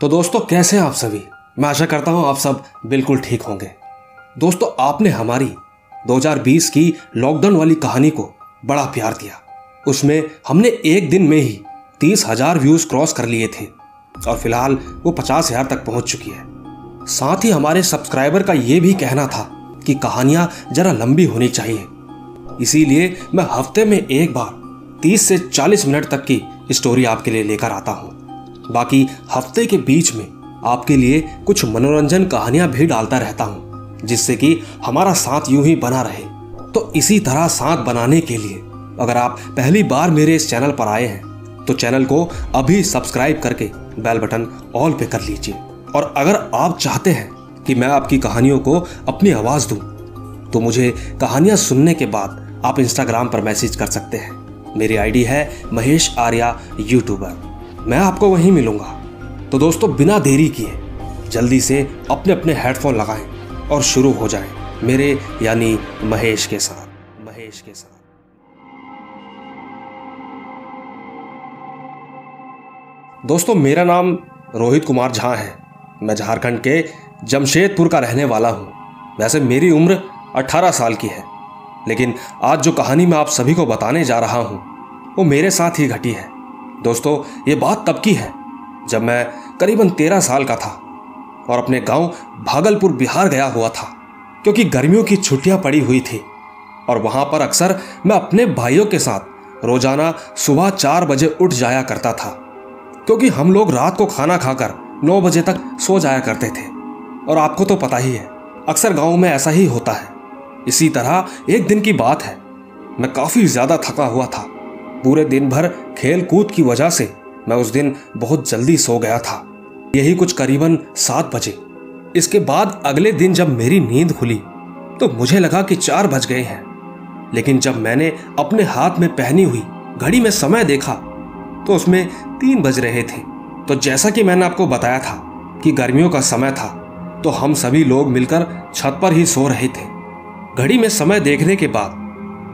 तो दोस्तों, कैसे हैं आप सभी? मैं आशा करता हूँ आप सब बिल्कुल ठीक होंगे। दोस्तों, आपने हमारी 2020 की लॉकडाउन वाली कहानी को बड़ा प्यार दिया। उसमें हमने एक दिन में ही तीस हज़ार व्यूज़ क्रॉस कर लिए थे और फ़िलहाल वो पचास हज़ार तक पहुँच चुकी है। साथ ही हमारे सब्सक्राइबर का ये भी कहना था कि कहानियाँ जरा लंबी होनी चाहिए। इसीलिए मैं हफ़्ते में एक बार 30 से 40 मिनट तक की स्टोरी आपके लिए लेकर आता हूँ। बाकी हफ़्ते के बीच में आपके लिए कुछ मनोरंजन कहानियाँ भी डालता रहता हूँ, जिससे कि हमारा साथ यूँ ही बना रहे। तो इसी तरह साथ बनाने के लिए, अगर आप पहली बार मेरे इस चैनल पर आए हैं तो चैनल को अभी सब्सक्राइब करके बेल बटन ऑल पे कर लीजिए। और अगर आप चाहते हैं कि मैं आपकी कहानियों को अपनी आवाज़ दूँ तो मुझे कहानियाँ सुनने के बाद आप इंस्टाग्राम पर मैसेज कर सकते हैं। मेरी आईडी है महेश आर्या यूट्यूबर मैं आपको वहीं मिलूँगा। तो दोस्तों, बिना देरी किए, जल्दी से अपने अपने हेडफोन लगाएँ और शुरू हो जाएँ मेरे, यानी महेश के साथ, महेश के साथ। दोस्तों, मेरा नाम रोहित कुमार झा है। मैं झारखंड के जमशेदपुर का रहने वाला हूँ। वैसे मेरी उम्र 18 साल की है, लेकिन आज जो कहानी मैं आप सभी को बताने जा रहा हूँ, वो मेरे साथ ही घटी है। दोस्तों, ये बात तब की है जब मैं करीबन तेरह साल का था और अपने गाँव भागलपुर बिहार गया हुआ था, क्योंकि गर्मियों की छुट्टियाँ पड़ी हुई थी। और वहाँ पर अक्सर मैं अपने भाइयों के साथ रोज़ाना सुबह चार बजे उठ जाया करता था, क्योंकि हम लोग रात को खाना खाकर नौ बजे तक सो जाया करते थे। और आपको तो पता ही है, अक्सर गाँव में ऐसा ही होता है। इसी तरह एक दिन की बात है, मैं काफ़ी ज़्यादा थका हुआ था। पूरे दिन भर खेल कूद की वजह से मैं उस दिन बहुत जल्दी सो गया था। यही कुछ करीबन सात बजे। इसके बाद अगले दिन जब मेरी नींद खुली तो मुझे लगा कि चार बज गए हैं। लेकिन जब मैंने अपने हाथ में पहनी हुई घड़ी में समय देखा तो उसमें तीन बज रहे थे। तो जैसा कि मैंने आपको बताया था कि गर्मियों का समय था तो हम सभी लोग मिलकर छत पर ही सो रहे थे। घड़ी में समय देखने के बाद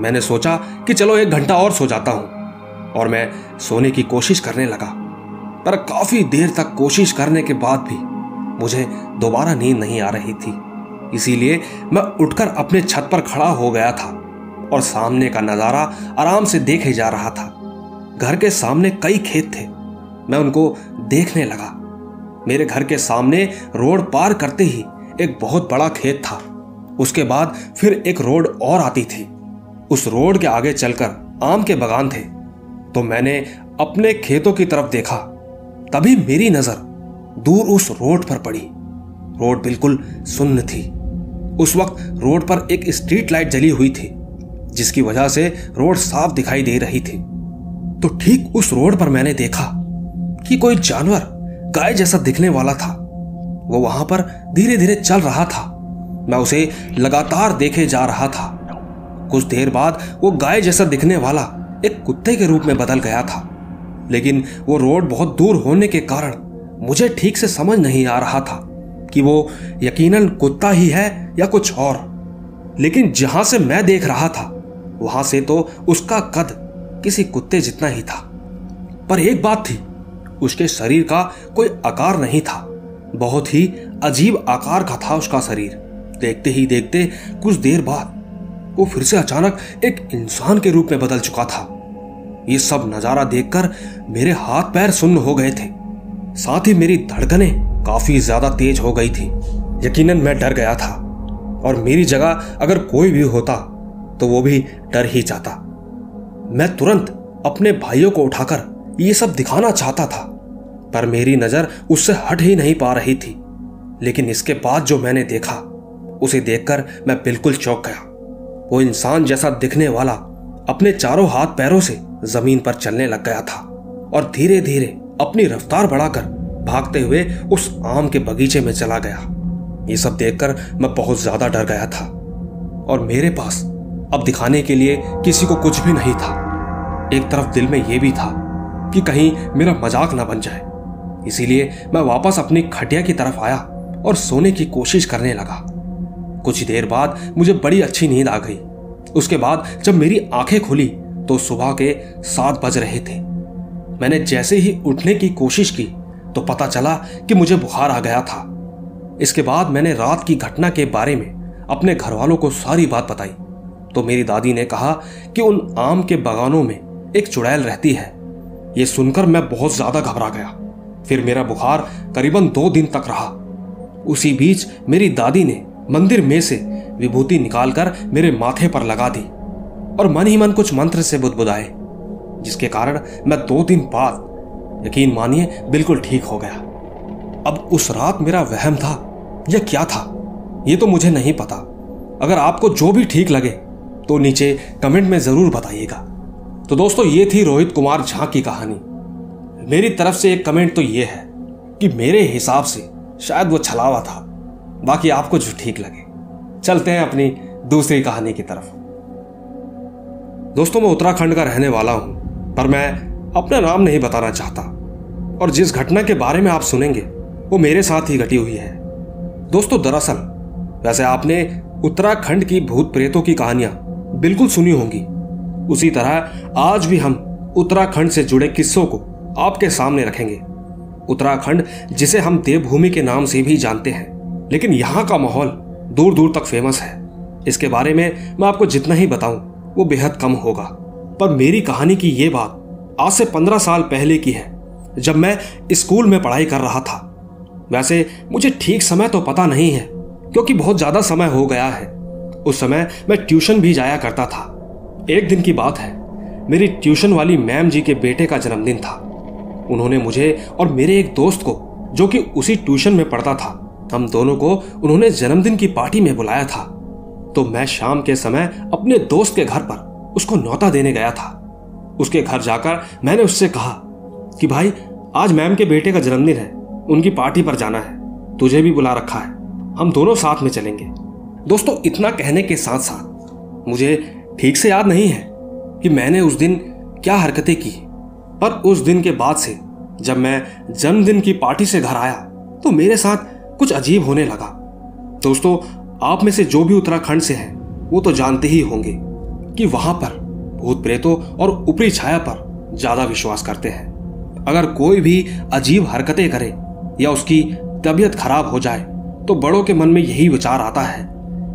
मैंने सोचा कि चलो एक घंटा और सो जाता हूँ। और मैं सोने की कोशिश करने लगा। पर काफ़ी देर तक कोशिश करने के बाद भी मुझे दोबारा नींद नहीं आ रही थी। इसीलिए मैं उठकर अपने छत पर खड़ा हो गया था और सामने का नज़ारा आराम से देखे जा रहा था। घर के सामने कई खेत थे। मैं उनको देखने लगा। मेरे घर के सामने रोड पार करते ही एक बहुत बड़ा खेत था। उसके बाद फिर एक रोड और आती थी। उस रोड के आगे चलकर आम के बगान थे। तो मैंने अपने खेतों की तरफ़ देखा। तभी मेरी नज़र दूर उस रोड पर पड़ी। रोड बिल्कुल सुन्न थी। उस वक्त रोड पर एक स्ट्रीट लाइट जली हुई थी, जिसकी वजह से रोड साफ़ दिखाई दे रही थी। तो ठीक उस रोड पर मैंने देखा कि कोई जानवर गाय जैसा दिखने वाला था। वो वहाँ पर धीरे धीरे चल रहा था। मैं उसे लगातार देखे जा रहा था। कुछ देर बाद वो गाय जैसा दिखने वाला एक कुत्ते के रूप में बदल गया था। लेकिन वो रोड बहुत दूर होने के कारण मुझे ठीक से समझ नहीं आ रहा था कि वो यकीनन कुत्ता ही है या कुछ और। लेकिन जहाँ से मैं देख रहा था, वहाँ से तो उसका कद किसी कुत्ते जितना ही था। पर एक बात थी, उसके शरीर का कोई आकार नहीं था। बहुत ही अजीब आकार का था उसका शरीर। देखते ही देखते कुछ देर बाद वो फिर से अचानक एक इंसान के रूप में बदल चुका था। ये सब नज़ारा देखकर मेरे हाथ पैर सुन्न हो गए थे। साथ ही मेरी धड़कनें काफ़ी ज़्यादा तेज हो गई थी। यकीनन मैं डर गया था और मेरी जगह अगर कोई भी होता तो वो भी डर ही जाता। मैं तुरंत अपने भाइयों को उठाकर ये सब दिखाना चाहता था, पर मेरी नज़र उससे हट ही नहीं पा रही थी। लेकिन इसके बाद जो मैंने देखा, उसे देखकर मैं बिल्कुल चौंक गया। वो इंसान जैसा दिखने वाला अपने चारों हाथ पैरों से ज़मीन पर चलने लग गया था और धीरे धीरे अपनी रफ्तार बढ़ाकर भागते हुए उस आम के बगीचे में चला गया। ये सब देखकर मैं बहुत ज़्यादा डर गया था और मेरे पास अब दिखाने के लिए किसी को कुछ भी नहीं था। एक तरफ़ दिल में यह भी था कि कहीं मेरा मज़ाक ना बन जाए। इसीलिए मैं वापस अपनी खटिया की तरफ़ आया और सोने की कोशिश करने लगा। कुछ देर बाद मुझे बड़ी अच्छी नींद आ गई। उसके बाद जब मेरी आँखें खुली तो सुबह के सात बज रहे थे। मैंने जैसे ही उठने की कोशिश की तो पता चला कि मुझे बुखार आ गया था। इसके बाद मैंने रात की घटना के बारे में अपने घर वालों को सारी बात बताई। तो मेरी दादी ने कहा कि उन आम के बागानों में एक चुड़ैल रहती है। यह सुनकर मैं बहुत ज़्यादा घबरा गया। फिर मेरा बुखार करीबन दो दिन तक रहा। उसी बीच मेरी दादी ने मंदिर में से विभूति निकालकर मेरे माथे पर लगा दी। और मन ही मन कुछ मंत्र से बुदबुदाए, जिसके कारण मैं दो दिन बाद, यकीन मानिए, बिल्कुल ठीक हो गया। अब उस रात मेरा वहम था, या क्या था, ये तो मुझे नहीं पता। अगर आपको जो भी ठीक लगे तो नीचे कमेंट में ज़रूर बताइएगा। तो दोस्तों, ये थी रोहित कुमार झा की कहानी। मेरी तरफ़ से एक कमेंट तो ये है कि मेरे हिसाब से शायद वो छलावा था। बाकी आपको जो ठीक लगे। चलते हैं अपनी दूसरी कहानी की तरफ़। दोस्तों, मैं उत्तराखंड का रहने वाला हूँ, पर मैं अपना नाम नहीं बताना चाहता। और जिस घटना के बारे में आप सुनेंगे, वो मेरे साथ ही घटी हुई है। दोस्तों, दरअसल, वैसे आपने उत्तराखंड की भूत प्रेतों की कहानियाँ बिल्कुल सुनी होंगी। उसी तरह, आज भी हम उत्तराखंड से जुड़े किस्सों को आपके सामने रखेंगे। उत्तराखंड, जिसे हम देवभूमि के नाम से भी जानते हैं, लेकिन यहाँ का माहौल दूर दूर तक फ़ेमस है। इसके बारे में मैं आपको जितना ही बताऊँ वो बेहद कम होगा। पर मेरी कहानी की ये बात आज से पंद्रह साल पहले की है, जब मैं स्कूल में पढ़ाई कर रहा था। वैसे मुझे ठीक समय तो पता नहीं है, क्योंकि बहुत ज़्यादा समय हो गया है। उस समय मैं ट्यूशन भी जाया करता था। एक दिन की बात है, मेरी ट्यूशन वाली मैम जी के बेटे का जन्मदिन था। उन्होंने मुझे और मेरे एक दोस्त को, जो कि उसी ट्यूशन में पढ़ता था, हम दोनों को उन्होंने जन्मदिन की पार्टी में बुलाया था। तो मैं शाम के समय अपने दोस्त के घर पर उसको नौता देने गया था। उसके घर जाकर मैंने उससे कहा कि भाई, आज मैम के बेटे का जन्मदिन है, उनकी पार्टी पर जाना है, तुझे भी बुला रखा है, हम दोनों साथ में चलेंगे। दोस्तों, इतना कहने के साथ साथ मुझे ठीक से याद नहीं है कि मैंने उस दिन क्या हरकतें की। पर उस दिन के बाद से जब मैं जन्मदिन की पार्टी से घर आया तो मेरे साथ कुछ अजीब होने लगा। दोस्तों आप में से जो भी उत्तराखंड से हैं, वो तो जानते ही होंगे कि वहाँ पर भूत प्रेतों और ऊपरी छाया पर ज़्यादा विश्वास करते हैं। अगर कोई भी अजीब हरकतें करे या उसकी तबीयत खराब हो जाए तो बड़ों के मन में यही विचार आता है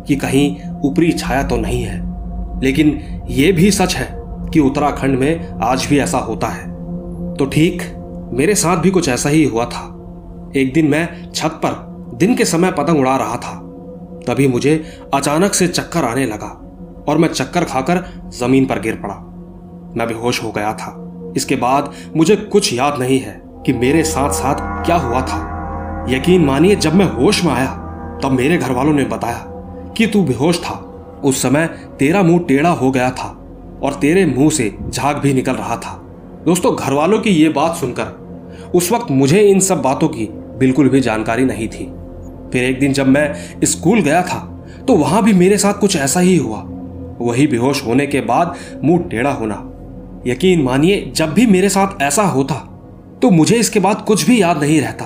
कि कहीं ऊपरी छाया तो नहीं है। लेकिन ये भी सच है कि उत्तराखंड में आज भी ऐसा होता है। तो ठीक, मेरे साथ भी कुछ ऐसा ही हुआ था। एक दिन मैं छत पर दिन के समय पतंग उड़ा रहा था। तभी मुझे अचानक से चक्कर आने लगा और मैं चक्कर खाकर ज़मीन पर गिर पड़ा। मैं बेहोश हो गया था। इसके बाद मुझे कुछ याद नहीं है कि मेरे साथ साथ क्या हुआ था। यकीन मानिए, जब मैं होश में आया, तब मेरे घर वालों ने बताया कि तू बेहोश था। उस समय तेरा मुँह टेढ़ा हो गया था और तेरे मुँह से झाग भी निकल रहा था। दोस्तों घर वालों की ये बात सुनकर उस वक्त मुझे इन सब बातों की बिल्कुल भी जानकारी नहीं थी। फिर एक दिन जब मैं स्कूल गया था तो वहाँ भी मेरे साथ कुछ ऐसा ही हुआ। वही बेहोश होने के बाद मुँह टेढ़ा होना। यकीन मानिए, जब भी मेरे साथ ऐसा होता तो मुझे इसके बाद कुछ भी याद नहीं रहता।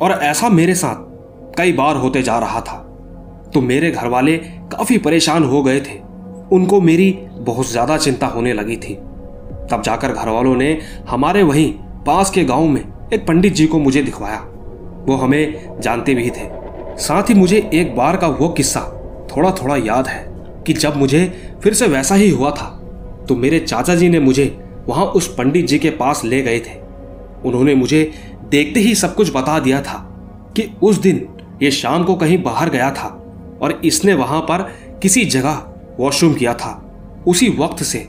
और ऐसा मेरे साथ कई बार होते जा रहा था। तो मेरे घर वाले काफ़ी परेशान हो गए थे। उनको मेरी बहुत ज़्यादा चिंता होने लगी थी। तब जाकर घर वालों ने हमारे वहीं पास के गाँव में एक पंडित जी को मुझे दिखवाया। वो हमें जानते भी थे। साथ ही मुझे एक बार का वो किस्सा थोड़ा थोड़ा याद है कि जब मुझे फिर से वैसा ही हुआ था तो मेरे चाचा जी ने मुझे वहाँ उस पंडित जी के पास ले गए थे। उन्होंने मुझे देखते ही सब कुछ बता दिया था कि उस दिन ये शाम को कहीं बाहर गया था और इसने वहाँ पर किसी जगह वॉशरूम किया था। उसी वक्त से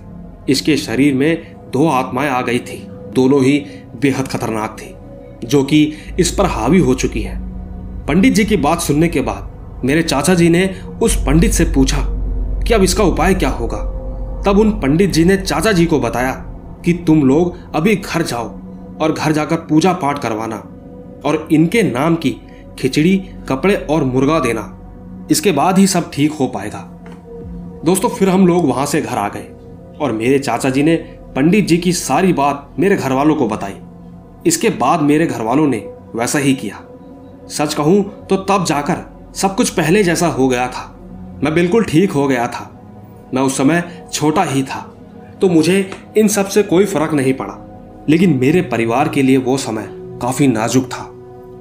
इसके शरीर में दो आत्माएँ आ गई थी। दोनों ही बेहद खतरनाक थी, जो कि इस पर हावी हो चुकी है। पंडित जी की बात सुनने के बाद मेरे चाचा जी ने उस पंडित से पूछा कि अब इसका उपाय क्या होगा। तब उन पंडित जी ने चाचा जी को बताया कि तुम लोग अभी घर जाओ और घर जाकर पूजा पाठ करवाना और इनके नाम की खिचड़ी, कपड़े और मुर्गा देना। इसके बाद ही सब ठीक हो पाएगा। दोस्तों, फिर हम लोग वहाँ से घर आ गए और मेरे चाचा जी ने पंडित जी की सारी बात मेरे घर वालों को बताई। इसके बाद मेरे घर वालों ने वैसा ही किया। सच कहूँ तो तब जाकर सब कुछ पहले जैसा हो गया था। मैं बिल्कुल ठीक हो गया था। मैं उस समय छोटा ही था तो मुझे इन सबसे कोई फ़र्क नहीं पड़ा। लेकिन मेरे परिवार के लिए वो समय काफ़ी नाजुक था,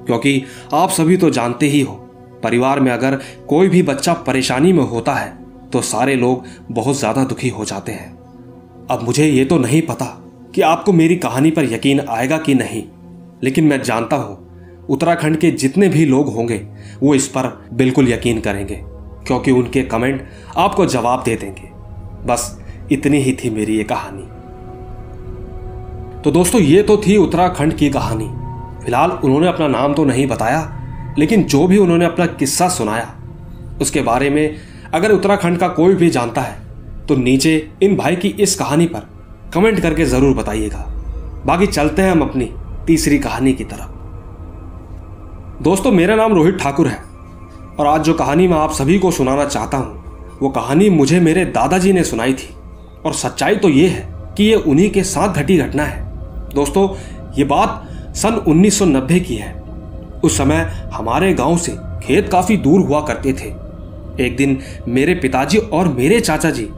क्योंकि आप सभी तो जानते ही हो, परिवार में अगर कोई भी बच्चा परेशानी में होता है तो सारे लोग बहुत ज़्यादा दुखी हो जाते हैं। अब मुझे ये तो नहीं पता कि आपको मेरी कहानी पर यकीन आएगा कि नहीं, लेकिन मैं जानता हूँ उत्तराखंड के जितने भी लोग होंगे, वो इस पर बिल्कुल यकीन करेंगे, क्योंकि उनके कमेंट आपको जवाब दे देंगे। बस इतनी ही थी मेरी ये कहानी। तो दोस्तों, ये तो थी उत्तराखंड की कहानी। फ़िलहाल उन्होंने अपना नाम तो नहीं बताया, लेकिन जो भी उन्होंने अपना किस्सा सुनाया, उसके बारे में अगर उत्तराखंड का कोई भी जानता है तो नीचे इन भाई की इस कहानी पर कमेंट करके ज़रूर बताइएगा। बाकी चलते हैं हम अपनी तीसरी कहानी की तरफ़। दोस्तों, मेरा नाम रोहित ठाकुर है और आज जो कहानी मैं आप सभी को सुनाना चाहता हूँ, वो कहानी मुझे मेरे दादाजी ने सुनाई थी। और सच्चाई तो ये है कि ये उन्हीं के साथ घटी घटना है। दोस्तों, ये बात सन 1990 की है। उस समय हमारे गाँव से खेत काफ़ी दूर हुआ करते थे। एक दिन मेरे पिताजी और मेरे चाचा जी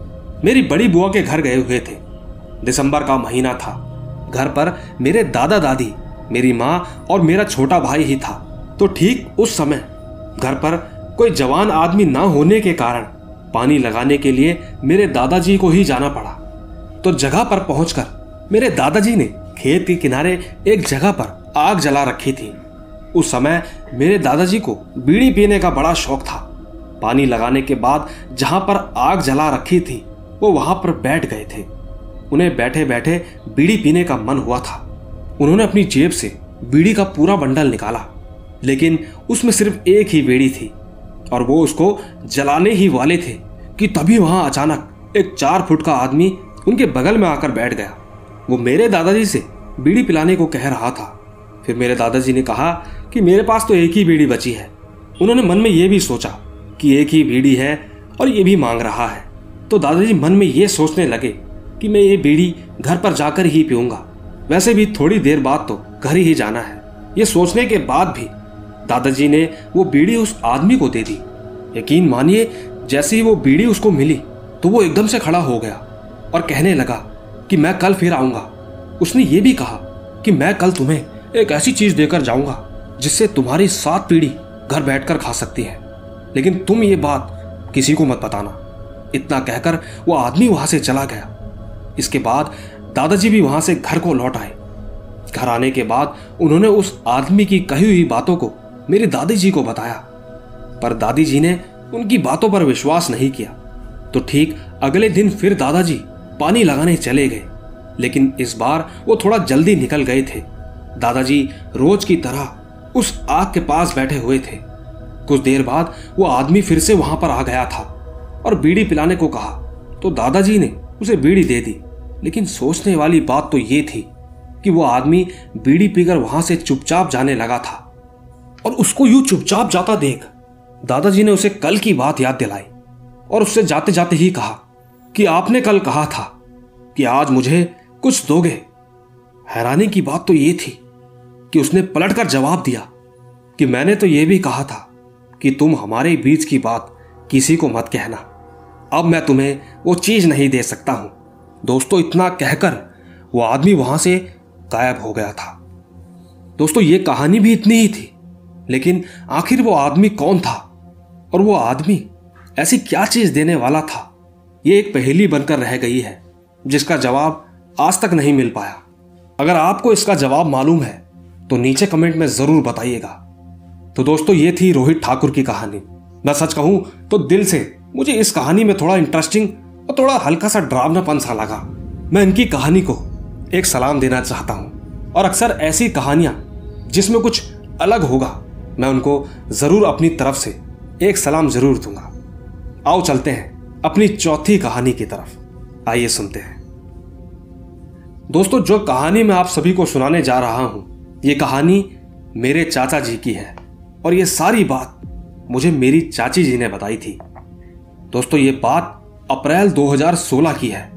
मेरी बड़ी बुआ के घर गए हुए थे। दिसंबर का महीना था। घर पर मेरे दादा दादी, मेरी माँ और मेरा छोटा भाई ही था। तो ठीक उस समय घर पर कोई जवान आदमी ना होने के कारण पानी लगाने के लिए मेरे दादाजी को ही जाना पड़ा। तो जगह पर पहुंचकर मेरे दादाजी ने खेत के किनारे एक जगह पर आग जला रखी थी। उस समय मेरे दादाजी को बीड़ी पीने का बड़ा शौक था। पानी लगाने के बाद जहाँ पर आग जला रखी थी, वो वहाँ पर बैठ गए थे। उन्हें बैठे बैठे बीड़ी पीने का मन हुआ था। उन्होंने अपनी जेब से बीड़ी का पूरा बंडल निकाला। लेकिन उसमें सिर्फ़ एक ही बेड़ी थी और वो उसको जलाने ही वाले थे कि तभी वहाँ अचानक एक चार फुट का आदमी उनके बगल में आकर बैठ गया। वो मेरे दादाजी से बीड़ी पिलाने को कह रहा था। फिर मेरे दादाजी ने कहा कि मेरे पास तो एक ही बीड़ी बची है। उन्होंने मन में यह भी सोचा कि एक ही बीड़ी है और ये भी मांग रहा है। तो दादाजी मन में ये सोचने लगे कि मैं ये बीड़ी घर पर जाकर ही पीऊँगा। वैसे भी थोड़ी देर बाद तो घर ही जाना है। ये सोचने के बाद भी दादाजी ने वो बीड़ी उस आदमी को दे दी। यकीन मानिए, जैसे ही वो बीड़ी उसको मिली तो वो एकदम से खड़ा हो गया और कहने लगा कि मैं कल फिर आऊँगा। उसने ये भी कहा कि मैं कल तुम्हें एक ऐसी चीज़ देकर जाऊँगा, जिससे तुम्हारी सात पीढ़ी घर बैठकर खा सकती है। लेकिन तुम ये बात किसी को मत बताना। इतना कहकर वो आदमी वहाँ से चला गया। इसके बाद दादाजी भी वहाँ से घर को लौट आए। घर आने के बाद उन्होंने उस आदमी की कही हुई बातों को मेरी दादी जी को बताया। पर दादी जी ने उनकी बातों पर विश्वास नहीं किया। तो ठीक अगले दिन फिर दादाजी पानी लगाने चले गए। लेकिन इस बार वो थोड़ा जल्दी निकल गए थे। दादाजी रोज की तरह उस आग के पास बैठे हुए थे। कुछ देर बाद वो आदमी फिर से वहाँ पर आ गया था और बीड़ी पिलाने को कहा। तो दादाजी ने उसे बीड़ी दे दी। लेकिन सोचने वाली बात तो ये थी कि वो आदमी बीड़ी पीकर वहाँ से चुपचाप जाने लगा था। और उसको यूँ चुपचाप जाता देख। दादाजी ने उसे कल की बात याद दिलाई और उससे जाते जाते ही कहा कि आपने कल कहा था कि आज मुझे कुछ दोगे। हैरानी की बात तो ये थी कि उसने पलटकर जवाब दिया कि मैंने तो यह भी कहा था कि तुम हमारे बीच की बात किसी को मत कहना। अब मैं तुम्हें वो चीज़ नहीं दे सकता हूँ। दोस्तों, इतना कहकर वो आदमी वहाँ से गायब हो गया था। दोस्तों, ये कहानी भी इतनी ही थी। लेकिन आखिर वो आदमी कौन था? और वो आदमी ऐसी क्या चीज़ देने वाला था? ये एक पहेली बनकर रह गई है, जिसका जवाब आज तक नहीं मिल पाया। अगर आपको इसका जवाब मालूम है तो नीचे कमेंट में ज़रूर बताइएगा। तो दोस्तों, ये थी रोहित ठाकुर की कहानी। मैं सच कहूँ तो दिल से मुझे इस कहानी में थोड़ा इंटरेस्टिंग और थोड़ा हल्का सा ड्रावनापन सा लगा। मैं इनकी कहानी को एक सलाम देना चाहता हूँ। और अक्सर ऐसी कहानियाँ, जिसमें कुछ अलग होगा मैं उनको ज़रूर अपनी तरफ़ से एक सलाम ज़रूर दूँगा। आओ चलते हैं, अपनी चौथी कहानी की तरफ़। आइए सुनते हैं। दोस्तों, जो कहानी मैं आप सभी को सुनाने जा रहा हूँ, ये कहानी मेरे चाचा जी की है। और ये सारी बात मुझे मेरी चाची जी ने बताई थी। दोस्तों, ये बात अप्रैल 2016 की है।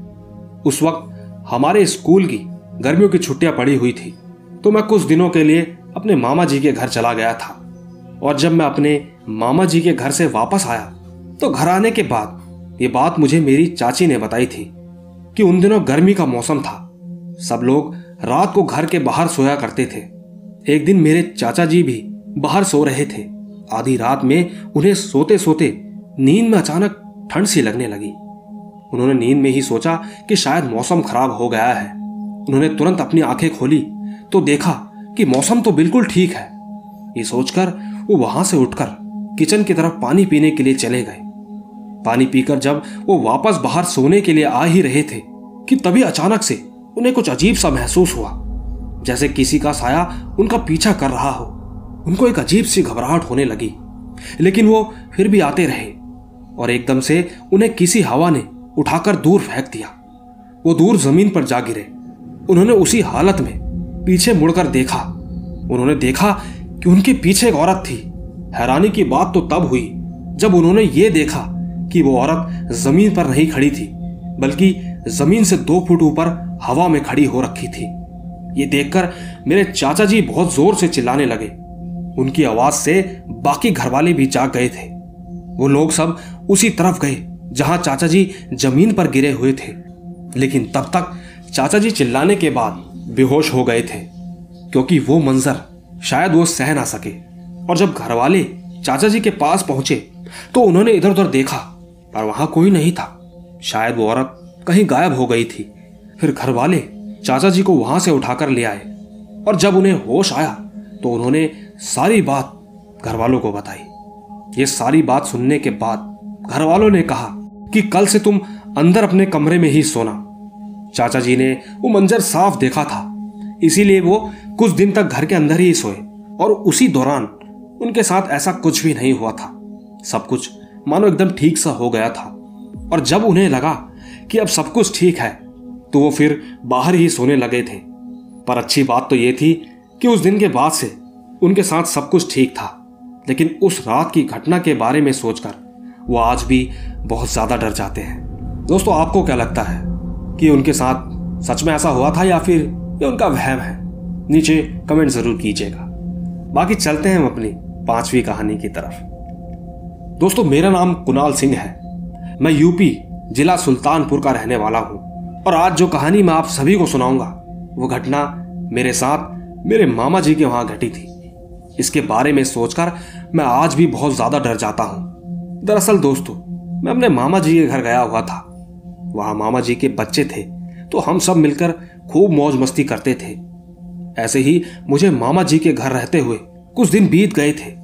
उस वक्त हमारे स्कूल की गर्मियों की छुट्टियाँ पड़ी हुई थी तो मैं कुछ दिनों के लिए अपने मामा जी के घर चला गया था। और जब मैं अपने मामा जी के घर से वापस आया तो घर आने के बाद ये बात मुझे मेरी चाची ने बताई थी कि उन दिनों गर्मी का मौसम था। सब लोग रात को घर के बाहर सोया करते थे। एक दिन मेरे चाचा जी भी बाहर सो रहे थे। आधी रात में उन्हें सोते सोते नींद में अचानक ठंड सी लगने लगी। उन्होंने नींद में ही सोचा कि शायद मौसम खराब हो गया है। उन्होंने तुरंत अपनी आँखें खोली तो देखा कि मौसम तो बिल्कुल ठीक है। ये सोचकर वो वहाँ से उठकर किचन की तरफ़ पानी पीने के लिए चले गए। पानी पीकर जब वो वापस बाहर सोने के लिए आ ही रहे थे, कि तभी अचानक से उन्हें कुछ अजीब सा महसूस हुआ, जैसे किसी का साया उनका पीछा कर रहा हो। उनको एक अजीब सी घबराहट होने लगी, लेकिन वो फिर भी आते रहे और एकदम से उन्हें किसी हवा ने उठाकर दूर फेंक दिया। वो दूर ज़मीन पर जा गिरे। उन्होंने उसी हालत में पीछे मुड़कर देखा। उन्होंने देखा कि उनके पीछे एक औरत थी। हैरानी की बात तो तब हुई, जब उन्होंने ये देखा कि वो औरत ज़मीन पर नहीं खड़ी थी, बल्कि ज़मीन से दो फुट ऊपर हवा में खड़ी हो रखी थी। ये देखकर मेरे चाचा जी बहुत ज़ोर से चिल्लाने लगे। उनकी आवाज़ से बाकी घरवाले भी जाग गए थे। वो लोग सब उसी तरफ़ गए, जहाँ चाचा जी ज़मीन पर गिरे हुए थे। लेकिन तब तक चाचा जी चिल्लाने के बाद बेहोश हो गए थे, क्योंकि वो मंजर शायद वो सह ना सके। और जब घरवाले चाचा जी के पास पहुँचे तो उन्होंने इधर उधर देखा, पर वहाँ कोई नहीं था। शायद वो औरत कहीं गायब हो गई थी। फिर घर वाले चाचा जी को वहाँ से उठाकर ले आए, और जब उन्हें होश आया तो उन्होंने सारी बात घर वालों को बताई। ये सारी बात सुनने के बाद घर वालों ने कहा कि कल से तुम अंदर अपने कमरे में ही सोना। चाचा जी ने वो मंजर साफ़ देखा था, इसीलिए वो कुछ दिन तक घर के अंदर ही सोए और उसी दौरान उनके साथ ऐसा कुछ भी नहीं हुआ था। सब कुछ मानो एकदम ठीक सा हो गया था। और जब उन्हें लगा कि अब सब कुछ ठीक है तो वो फिर बाहर ही सोने लगे थे। पर अच्छी बात तो ये थी कि उस दिन के बाद से उनके साथ सब कुछ ठीक था। लेकिन उस रात की घटना के बारे में सोचकर वो आज भी बहुत ज़्यादा डर जाते हैं। दोस्तों, आपको क्या लगता है कि उनके साथ सच में ऐसा हुआ था या फिर ये उनका वहम है? नीचे कमेंट ज़रूर कीजिएगा। बाकी चलते हैं हम अपनी पांचवी कहानी की तरफ़। दोस्तों, मेरा नाम कुणाल सिंह है। मैं यूपी जिला सुल्तानपुर का रहने वाला हूँ। और आज जो कहानी मैं आप सभी को सुनाऊँगा, वो घटना मेरे साथ मेरे मामा जी के वहाँ घटी थी। इसके बारे में सोचकर मैं आज भी बहुत ज़्यादा डर जाता हूँ। दरअसल दोस्तों, मैं अपने मामा जी के घर गया हुआ था। वहाँ मामा जी के बच्चे थे तो हम सब मिलकर खूब मौज मस्ती करते थे। ऐसे ही मुझे मामा जी के घर रहते हुए कुछ दिन बीत गए थे।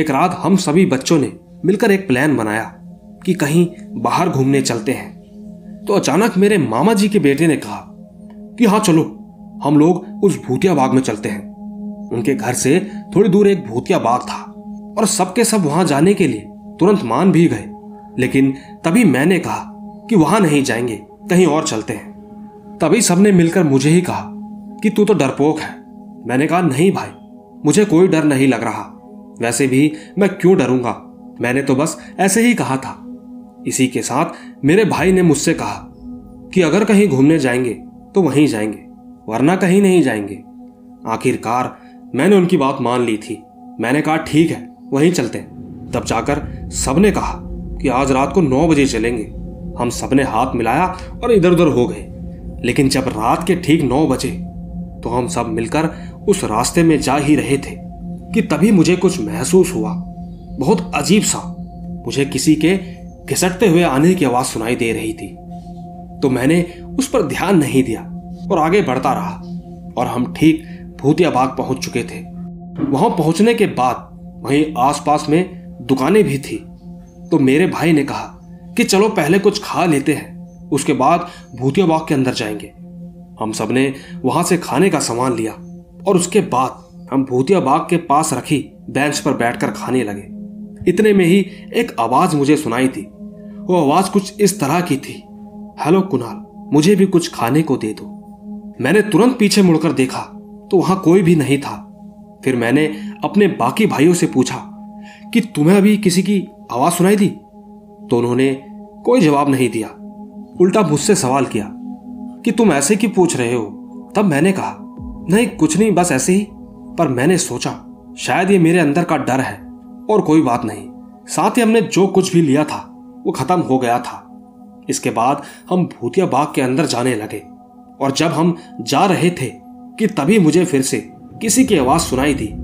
एक रात हम सभी बच्चों ने मिलकर एक प्लान बनाया कि कहीं बाहर घूमने चलते हैं। तो अचानक मेरे मामा जी के बेटे ने कहा कि हाँ चलो, हम लोग उस भूतिया बाग में चलते हैं। उनके घर से थोड़ी दूर एक भूतिया बाग था और सबके सब वहाँ जाने के लिए तुरंत मान भी गए। लेकिन तभी मैंने कहा कि वहाँ नहीं जाएँगे, कहीं और चलते हैं। तभी सबने मिलकर मुझे ही कहा कि तू तो डरपोक है। मैंने कहा, नहीं भाई, मुझे कोई डर नहीं लग रहा। वैसे भी मैं क्यों डरूँगा? मैंने तो बस ऐसे ही कहा था। इसी के साथ मेरे भाई ने मुझसे कहा कि अगर कहीं घूमने जाएँगे तो वहीं जाएँगे, वरना कहीं नहीं जाएँगे। आखिरकार मैंने उनकी बात मान ली थी। मैंने कहा, ठीक है, वहीं चलते तब जाकर सबने कहा कि आज रात को नौ बजे चलेंगे। हम सबने हाथ मिलाया और इधर उधर हो गए। लेकिन जब रात के ठीक नौ बजे तो हम सब मिलकर उस रास्ते में जा ही रहे थे कि तभी मुझे कुछ महसूस हुआ। बहुत अजीब सा, मुझे किसी के घिसटते हुए आने की आवाज़ सुनाई दे रही थी। तो मैंने उस पर ध्यान नहीं दिया और आगे बढ़ता रहा और हम ठीक भूतिया बाग पहुँच चुके थे। वहाँ पहुँचने के बाद वहीं आसपास में दुकानें भी थी। तो मेरे भाई ने कहा कि चलो पहले कुछ खा लेते हैं, उसके बाद भूतिया बाग के अंदर जाएँगे। हम सबने वहाँ से खाने का सामान लिया और उसके बाद हम भूतिया बाग के पास रखी बेंच पर बैठकर खाने लगे। इतने में ही एक आवाज़ मुझे सुनाई थी वो आवाज़ कुछ इस तरह की थी, हेलो कुणाल, मुझे भी कुछ खाने को दे दो। मैंने तुरंत पीछे मुड़कर देखा तो वहाँ कोई भी नहीं था। फिर मैंने अपने बाकी भाइयों से पूछा कि तुम्हें अभी किसी की आवाज़ सुनाई दी? तो उन्होंने कोई जवाब नहीं दिया। उल्टा मुझसे सवाल किया कि तुम ऐसे क्यों पूछ रहे हो? तब मैंने कहा, नहीं, कुछ नहीं, बस ऐसे ही। पर मैंने सोचा, शायद ये मेरे अंदर का डर है, और कोई बात नहीं। साथ ही हमने जो कुछ भी लिया था, वो खत्म हो गया था। इसके बाद हम भूतिया बाग के अंदर जाने लगे, और जब हम जा रहे थे, कि तभी मुझे फिर से किसी की आवाज़ सुनाई दी।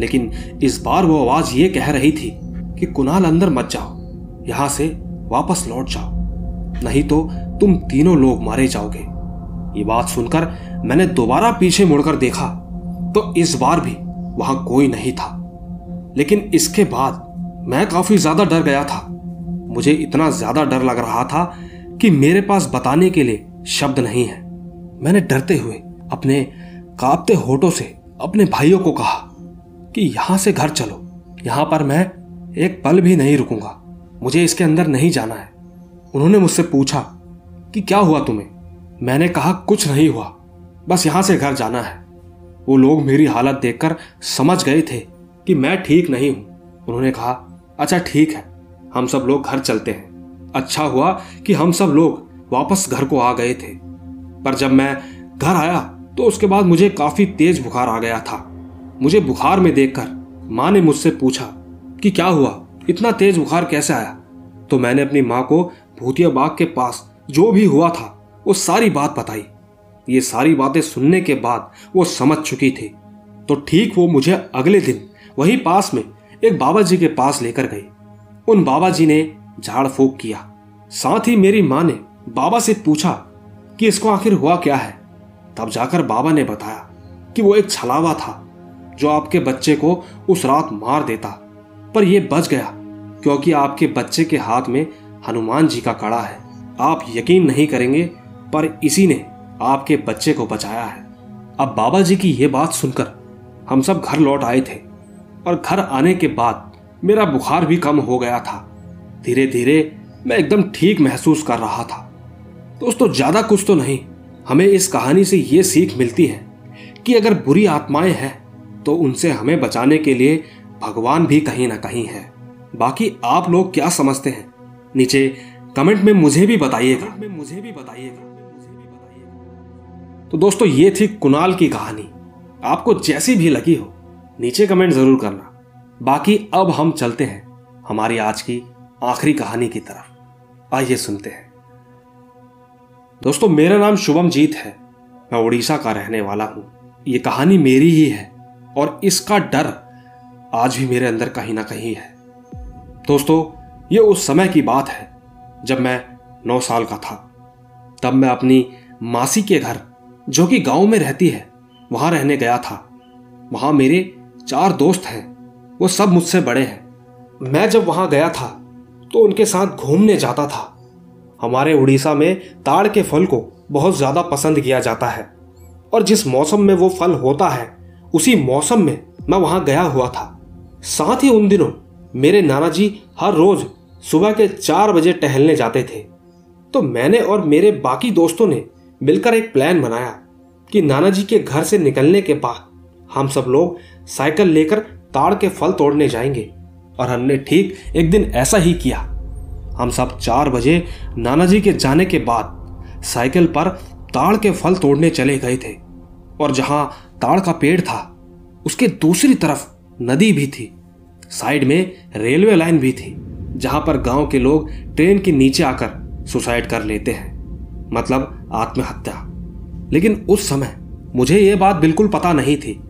लेकिन इस बार वो आवाज़ ये कह रही थी कि कुणाल अंदर मत जाओ, यहाँ से वापस लौट जाओ, नहीं तो तुम तीनों लोग मारे जाओगे। ये बात सुनकर मैंने दोबारा पीछे मुड़कर देखा तो इस बार भी वहाँ कोई नहीं था। लेकिन इसके बाद मैं काफ़ी ज़्यादा डर गया था। मुझे इतना ज़्यादा डर लग रहा था कि मेरे पास बताने के लिए शब्द नहीं है। मैंने डरते हुए अपने कांपते होठों से अपने भाइयों को कहा कि यहाँ से घर चलो, यहाँ पर मैं एक पल भी नहीं रुकूँगा, मुझे इसके अंदर नहीं जाना है। उन्होंने मुझसे पूछा कि क्या हुआ तुम्हें? मैंने कहा, कुछ नहीं हुआ। बस यहाँ से घर जाना है। वो लोग मेरी हालत देखकर समझ गए थे कि मैं ठीक नहीं हूँ। उन्होंने कहा अच्छा ठीक है। हम सब लोग घर चलते हैं। अच्छा हुआ कि हम सब लोग वापस घर को आ गए थे। पर जब मैं घर आया तो उसके बाद मुझे काफ़ी तेज बुखार आ गया था। मुझे बुखार में देखकर माँ ने मुझसे पूछा कि क्या हुआ? इतना तेज बुखार कैसे आया? तो मैंने अपनी माँ को भूतिया बाग के पास जो भी हुआ था वो सारी बात बताई। ये सारी बातें सुनने के बाद वो समझ चुकी थी। तो ठीक वो मुझे अगले दिन वही पास में एक बाबा जी के पास लेकर गई। उन बाबा जी ने झाड़ फूक किया। साथ ही मेरी माँ ने बाबा से पूछा कि इसको आखिर हुआ क्या है? तब जाकर बाबा ने बताया कि वो एक छलावा था जो आपके बच्चे को उस रात मार देता। पर यह बच गया, क्योंकि आपके बच्चे के हाथ में हनुमान जी का कड़ा है। आप यकीन नहीं करेंगे पर इसी ने आपके बच्चे को बचाया है। अब बाबा जी की यह बात सुनकर हम सब घर लौट आए थे और घर आने के बाद मेरा बुखार भी कम हो गया था। धीरे धीरे मैं एकदम ठीक महसूस कर रहा था। दोस्तों, ज़्यादा कुछ तो नहीं। हमें इस कहानी से यह सीख मिलती है कि अगर बुरी आत्माएँ हैं तो उनसे हमें बचाने के लिए भगवान भी कहीं ना कहीं है। बाकी आप लोग क्या समझते हैं? नीचे कमेंट में मुझे भी बताइएगा मुझे भी बताइएगा। तो दोस्तों, ये थी कुणाल की कहानी। आपको जैसी भी लगी हो, नीचे कमेंट ज़रूर करना। बाकी अब हम चलते हैं हमारी आज की आखिरी कहानी की तरफ़। आइए सुनते हैं। दोस्तों, मेरा नाम शुभम जीत है। मैं उड़ीसा का रहने वाला हूँ। ये कहानी मेरी ही है और इसका डर आज भी मेरे अंदर कहीं ना कहीं है। दोस्तों, ये उस समय की बात है जब मैं नौ साल का था। तब मैं अपनी मासी के घर जो कि गाँव में रहती है, वहाँ रहने गया था। वहाँ मेरे चार दोस्त हैं, वो सब मुझसे बड़े हैं। मैं जब वहाँ गया था तो उनके साथ घूमने जाता था। हमारे उड़ीसा में ताड़ के फल को बहुत ज़्यादा पसंद किया जाता है, और जिस मौसम में वो फल होता है, उसी मौसम में मैं वहाँ गया हुआ था। साथ ही उन दिनों, मेरे नाना जी हर रोज सुबह के चार बजे टहलने जाते थे। तो मैंने और मेरे बाकी दोस्तों ने मिलकर एक प्लान बनाया कि नाना जी के घर से निकलने के बाद हम सब लोग साइकिल लेकर ताड़ के फल तोड़ने जाएँगे। और हमने ठीक एक दिन ऐसा ही किया। हम सब चार बजे नाना जी के जाने के बाद साइकिल पर ताड़ के फल तोड़ने चले गए थे। और जहाँ ताड़ का पेड़ था, उसके दूसरी तरफ़ नदी भी थी। साइड में रेलवे लाइन भी थी, जहाँ पर गाँव के लोग ट्रेन के नीचे आकर सुसाइड कर लेते हैं। मतलब आत्महत्या। लेकिन उस समय मुझे यह बात बिल्कुल पता नहीं थी।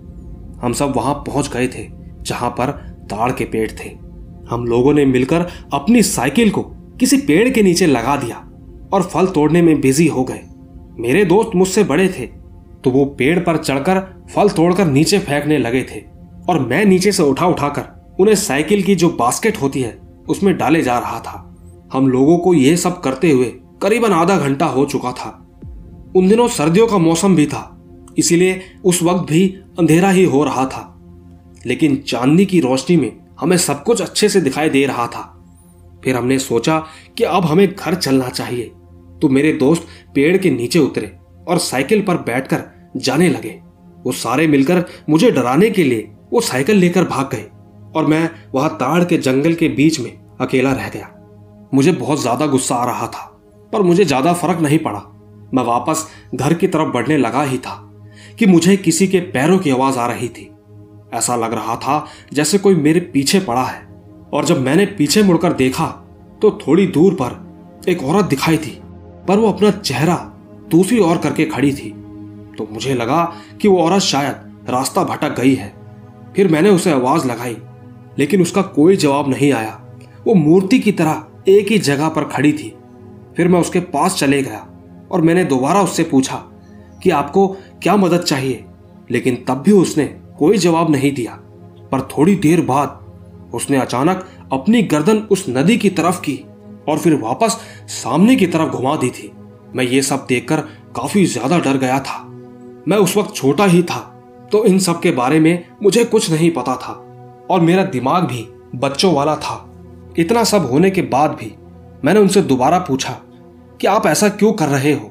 हम सब वहाँ पहुँच गए थे, जहाँ पर ताड़ के पेड़ थे। हम लोगों ने मिलकर अपनी साइकिल को किसी पेड़ के नीचे लगा दिया और फल तोड़ने में बिज़ी हो गए। मेरे दोस्त मुझसे बड़े थे तो वो पेड़ पर चढ़कर फल तोड़कर नीचे फेंकने लगे थे और मैं नीचे से उठा उठाकर उन्हें साइकिल की जो बास्केट होती है, उसमें डाले जा रहा था। हम लोगों को यह सब करते हुए करीबन आधा घंटा हो चुका था। उन दिनों सर्दियों का मौसम भी था, इसीलिए उस वक्त भी अंधेरा ही हो रहा था। लेकिन चांदनी की रोशनी में हमें सब कुछ अच्छे से दिखाई दे रहा था। फिर हमने सोचा कि अब हमें घर चलना चाहिए तो मेरे दोस्त पेड़ के नीचे उतरे और साइकिल पर बैठकर जाने लगे। वो सारे मिलकर मुझे डराने के लिए वो साइकिल लेकर भाग गए और मैं वहाँ ताड़ के जंगल के बीच में अकेला रह गया। मुझे बहुत ज़्यादा गुस्सा आ रहा था, पर मुझे ज़्यादा फ़र्क नहीं पड़ा। मैं वापस घर की तरफ़ बढ़ने लगा ही था कि मुझे किसी के पैरों की आवाज़ आ रही थी। ऐसा लग रहा था जैसे कोई मेरे पीछे पड़ा है। और जब मैंने पीछे मुड़कर देखा तो थोड़ी दूर पर एक औरत दिखाई थी, पर वो अपना चेहरा दूसरी ओर करके खड़ी थी। तो मुझे लगा कि वो औरत शायद रास्ता भटक गई है। फिर मैंने उसे आवाज़ लगाई, लेकिन उसका कोई जवाब नहीं आया। वो मूर्ति की तरह एक ही जगह पर खड़ी थी। फिर मैं उसके पास चले गया। और मैंने दोबारा उससे पूछा कि आपको क्या मदद चाहिए, लेकिन तब भी उसने कोई जवाब नहीं दिया। पर थोड़ी देर बाद उसने अचानक अपनी गर्दन उस नदी की तरफ़ की और फिर वापस सामने की तरफ़ घुमा दी थी। मैं ये सब देखकर काफ़ी ज़्यादा डर गया था। मैं उस वक्त छोटा ही था तो इन सब के बारे में मुझे कुछ नहीं पता था और मेरा दिमाग भी बच्चों वाला था। इतना सब होने के बाद भी मैंने उनसे दोबारा पूछा कि आप ऐसा क्यों कर रहे हो?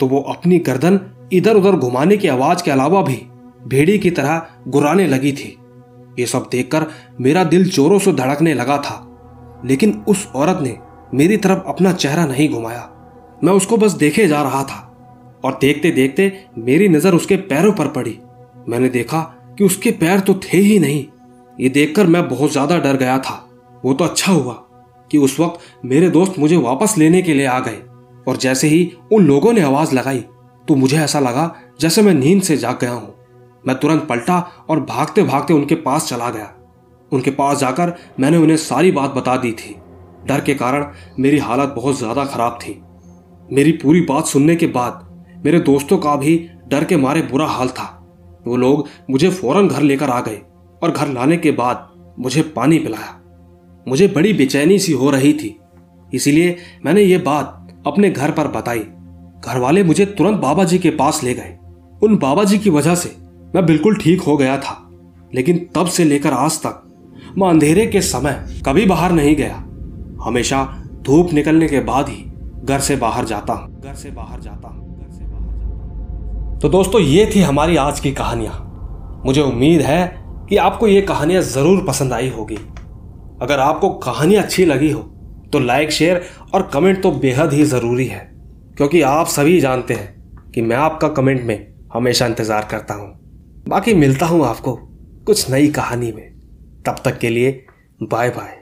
तो वो अपनी गर्दन इधर उधर घुमाने की आवाज़ के अलावा भी भेड़ी की तरह गुराने लगी थी। ये सब देखकर मेरा दिल जोरों से धड़कने लगा था, लेकिन उस औरत ने मेरी तरफ़ अपना चेहरा नहीं घुमाया। मैं उसको बस देखे जा रहा था और देखते देखते मेरी नज़र उसके पैरों पर पड़ी। मैंने देखा कि उसके पैर तो थे ही नहीं। ये देखकर मैं बहुत ज़्यादा डर गया था। वो तो अच्छा हुआ कि उस वक्त मेरे दोस्त मुझे वापस लेने के लिए आ गए। और जैसे ही उन लोगों ने आवाज़ लगाई तो मुझे ऐसा लगा जैसे मैं नींद से जाग गया हूँ। मैं तुरंत पलटा और भागते भागते उनके पास चला गया। उनके पास जाकर मैंने उन्हें सारी बात बता दी थी। डर के कारण मेरी हालत बहुत ज़्यादा खराब थी। मेरी पूरी बात सुनने के बाद मेरे दोस्तों का भी डर के मारे बुरा हाल था। वो लोग मुझे फ़ौरन घर लेकर आ गए और घर लाने के बाद मुझे पानी पिलाया। मुझे बड़ी बेचैनी सी हो रही थी। इसीलिए मैंने ये बात अपने घर पर बताई। घर वाले मुझे तुरंत बाबा जी के पास ले गए। उन बाबा जी की वजह से मैं बिल्कुल ठीक हो गया था। लेकिन तब से लेकर आज तक, मैं अंधेरे के समय कभी बाहर नहीं गया। हमेशा धूप निकलने के बाद ही घर से बाहर जाता हूँ। घर से बाहर जाता हूँ। घर से बाहर जाता हूँ। तो दोस्तों, ये थी हमारी आज की कहानियाँ। मुझे उम्मीद है कि आपको ये कहानियाँ ज़रूर पसंद आई होगी। अगर आपको कहानी अच्छी लगी हो तो लाइक शेयर और कमेंट तो बेहद ही ज़रूरी है, क्योंकि आप सभी जानते हैं कि मैं आपका कमेंट में हमेशा इंतज़ार करता हूँ। बाकी मिलता हूँ आपको कुछ नई कहानी में। तब तक के लिए बाय बाय